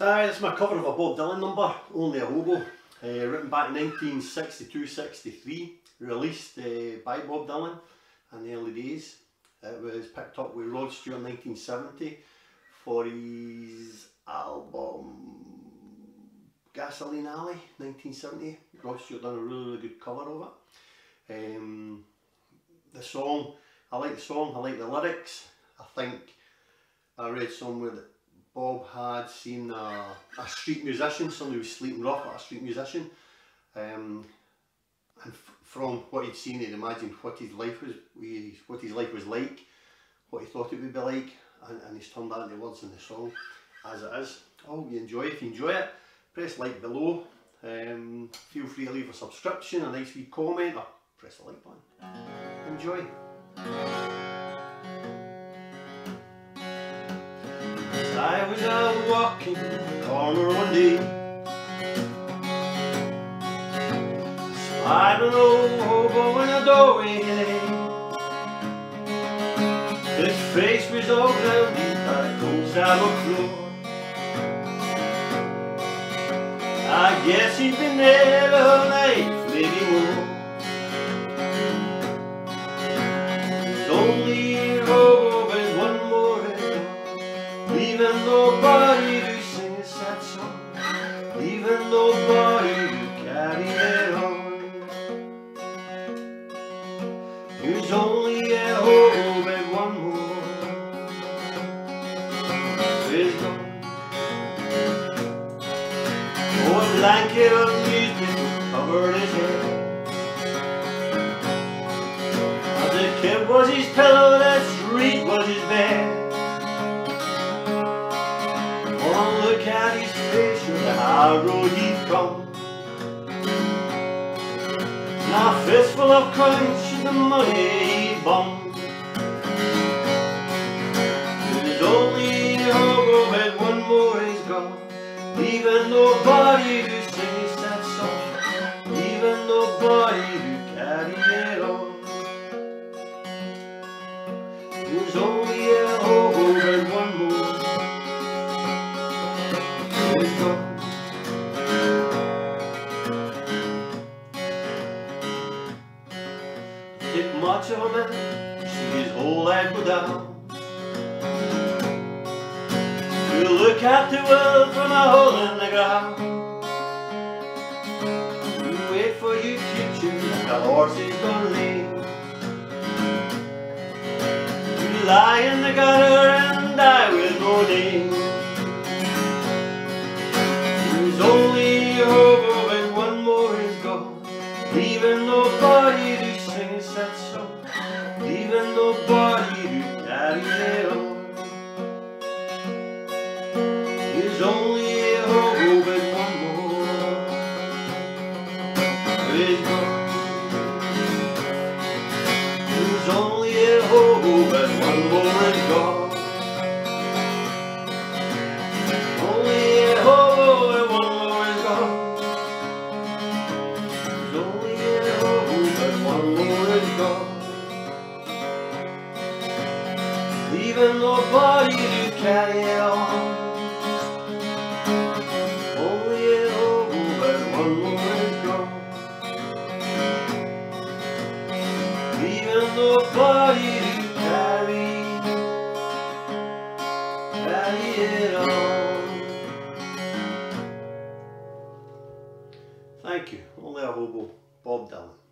Hi, this is my cover of a Bob Dylan number, Only a Hobo, uh, written back in 1962-63, released uh, by Bob Dylan in the early days. It was picked up with Rod Stewart in 1970 for his album Gasoline Alley 1970. Rod Stewart done a really, really good cover of it. Um, the song, I like the song, I like the lyrics. I think I read somewhere that Bob had seen a, a street musician, somebody who was sleeping rough at a street musician. Um, and from what he'd seen, he'd imagined what his life was, what his life was like, what he thought it would be like, and, and he's turned that into words in the song, as it is. I hope you enjoy. it. If you enjoy it, press like below. Um, feel free to leave a subscription, a nice wee comment, or press the like button. Enjoy. I was out walking the corner one day. Spied an old hobo in a doorway His face was all cloudy like old saddle floor. I guess he'd been there all night, maybe more Leaving nobody to carry it on. There's only a hope and one more. Is gone Oh, a blanket of newspaper covered his head. The kid was his pillow, hard road come Now fistful of and the money he'd There's only a hobo and one more is gone. Leaving nobody to sing sad song. Leaving nobody to carry it on. There's only a hobo and one more is gone. Much of a man she is all life go down To look at the world from a hole in the ground. To wait for your future a horse is gonna leave You lie in the gutter and die with no name There's only hobo and one more is gone. Leaving nobody to sing a sad song Leaving nobody to carry it on There's only a hobo and gone Leaving nobody to carry it on. Only hobo and one is gone. Leaving nobody to carry carry it on. Thank you, only a hobo, Bob Dylan